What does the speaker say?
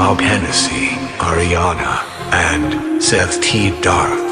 Bob Hennessy, Ariana, and Seth T. Darth.